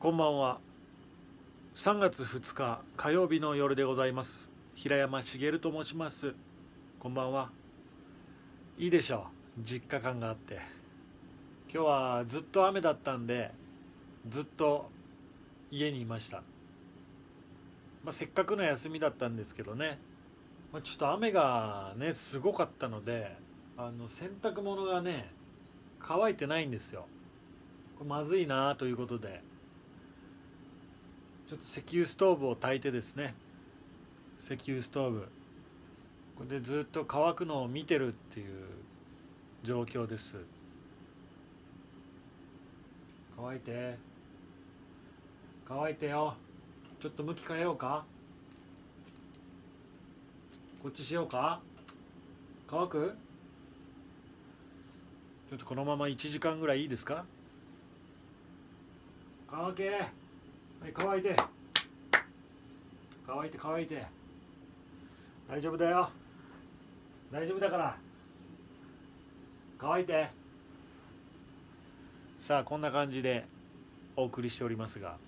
こんばんは。3月2日火曜日の夜でございます。平山茂と申します。こんばんは。いいでしょう。実家感があって。今日はずっと雨だったんでずっと家にいました、まあ、せっかくの休みだったんですけどね、まあ、ちょっと雨がねすごかったのであの洗濯物がね乾いてないんですよ。まずいなということで。ちょっと石油ストーブを焚いてですね。石油ストーブ。これでずっと乾くのを見てるっていう状況です。乾いて。乾いてよ。ちょっと向き変えようか。こっちしようか。乾く？ちょっとこのまま1時間ぐらいいいですか？乾け。はい乾いて。乾いて乾いて。大丈夫だよ。大丈夫だから。乾いて。さあこんな感じでお送りしておりますが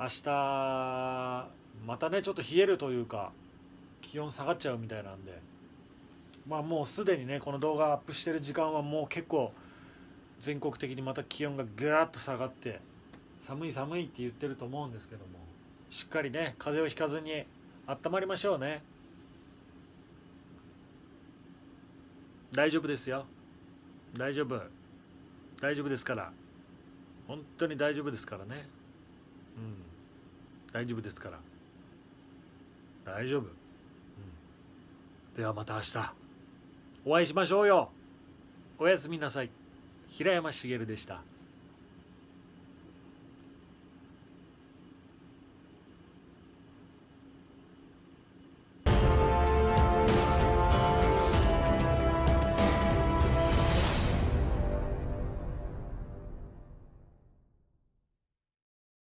明日またねちょっと冷えるというか気温下がっちゃうみたいなんで。まあもうすでにねこの動画アップしてる時間はもう結構全国的にまた気温がぐーっと下がって寒い寒いって言ってると思うんですけども。しっかりね風邪をひかずに温まりましょうね。大丈夫ですよ。大丈夫。大丈夫ですから。本当に大丈夫ですからね。うん。大丈夫ですから。大丈夫、うん、ではまた明日。お会いしましょうよ。おやすみなさい。平山茂でした。